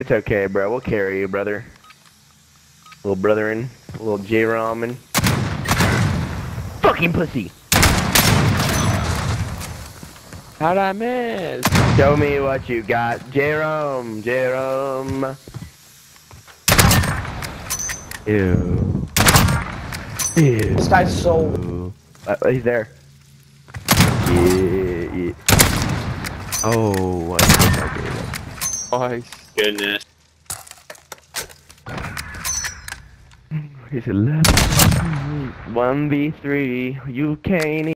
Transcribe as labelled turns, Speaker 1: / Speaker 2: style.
Speaker 1: It's okay, bro. We'll carry you, brother. Little brotherin. Little J-Ramen. Fucking pussy!
Speaker 2: How'd I miss?
Speaker 1: Show me what you got. Jerome, Jerome. Ew. Ew.
Speaker 3: This guy's so.
Speaker 1: Uh, he's there. Yeah, yeah. Oh, I think I gave it.
Speaker 2: Nice.
Speaker 4: Goodness.
Speaker 1: He's 11. 1v3. You can't